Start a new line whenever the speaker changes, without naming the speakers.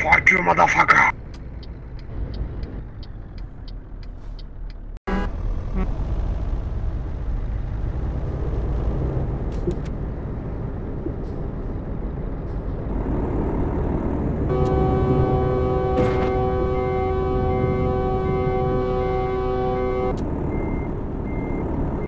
Fuck you, motherfucker!